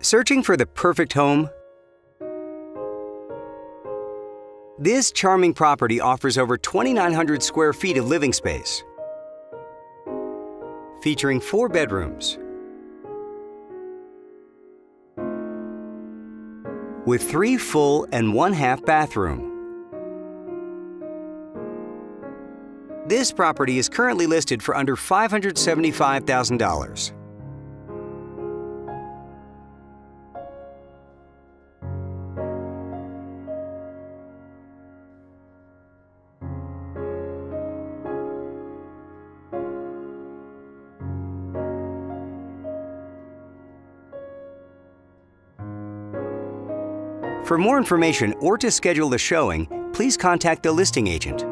Searching for the perfect home? This charming property offers over 2,900 square feet of living space, featuring four bedrooms with three full and one half bathroom. This property is currently listed for under $575,000. For more information or to schedule a showing, please contact the listing agent.